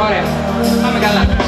Ωραία. Πάμε καλά.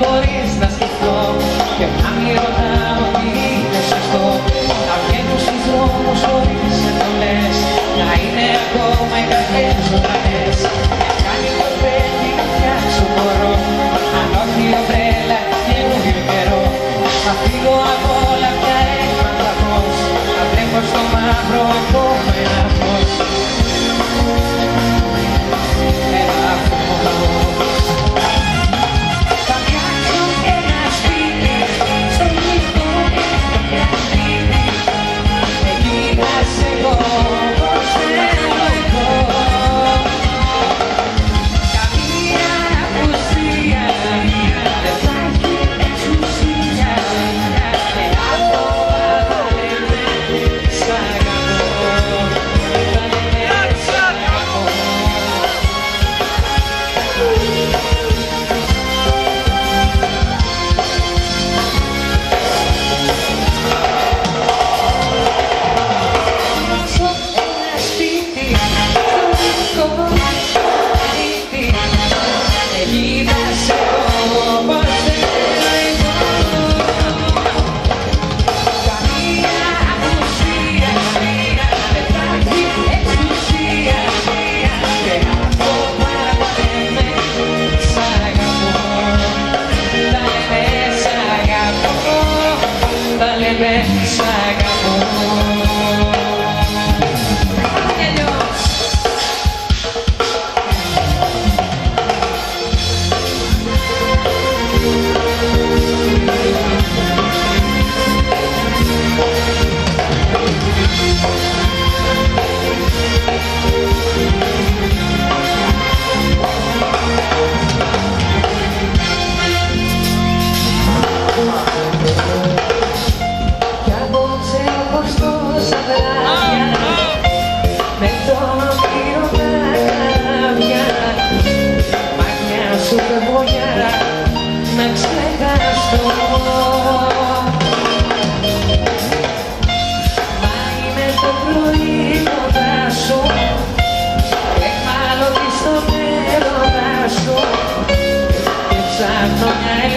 χωρίς να σκεφτώ και να μη I got one. με βράδια με το πυροδάκια μαγιά σου πεμβολιά να ξεχαστώ Μα με το πρωί κοντά σου και μάλλον στο μέλλον και ψάχνω μια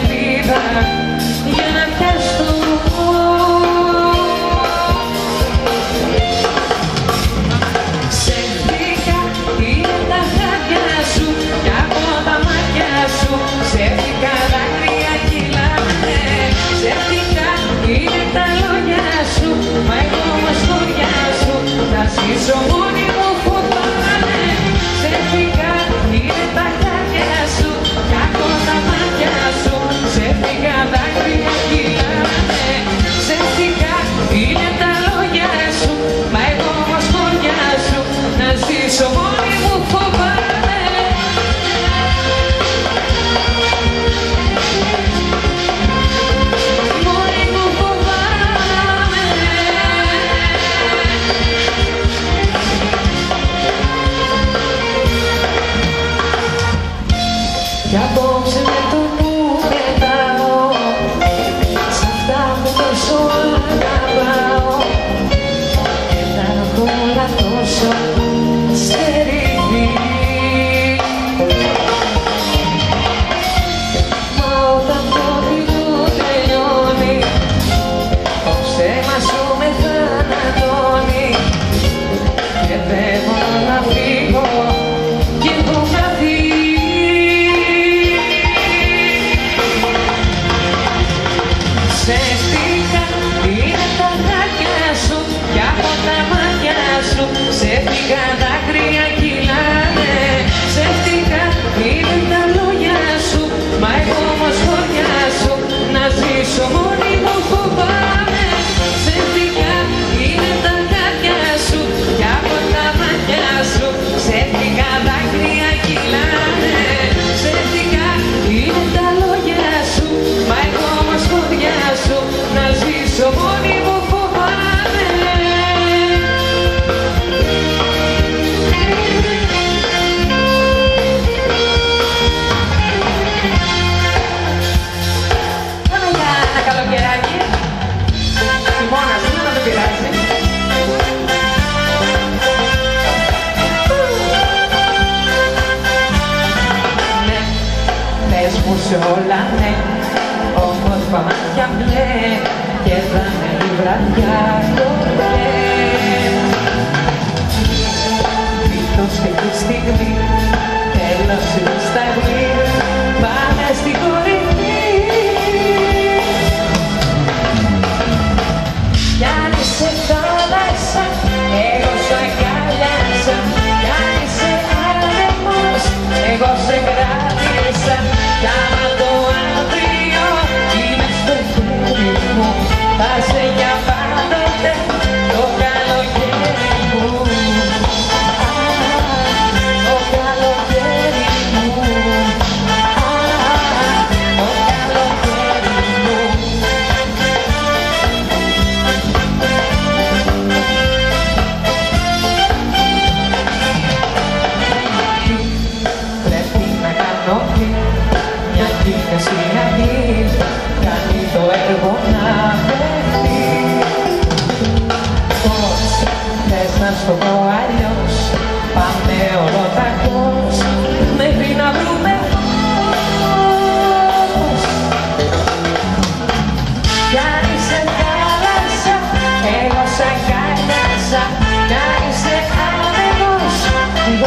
Chapo. όλα ναι Όμως παμάτια μπλε και θα με τη βραδιά στο μπλε Πίτος και τη στιγμή τέλος είναι γλυκά.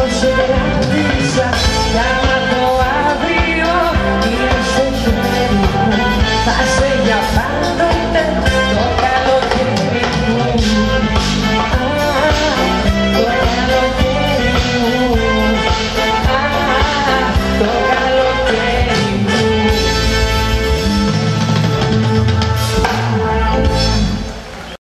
você